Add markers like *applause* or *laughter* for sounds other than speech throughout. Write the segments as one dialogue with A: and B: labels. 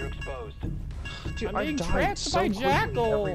A: You're exposed.
B: Dude,
C: I'm
B: I
C: being trapped
B: so
C: by
B: quickly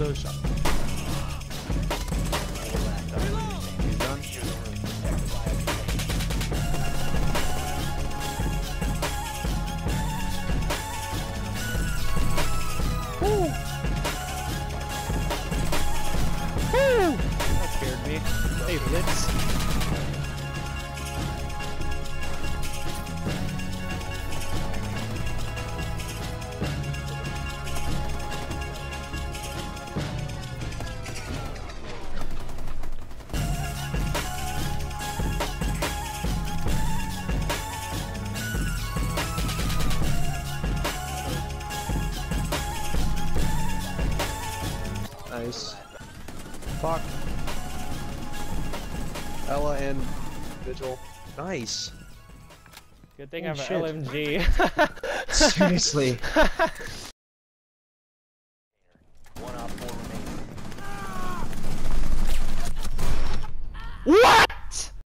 B: of those.
C: That scared me. Hey, Blitz.
B: Nice. Fuck. Ela and Vigil. Nice.
C: Good thing I have
B: Holy
C: an LMG.
B: Seriously. *laughs*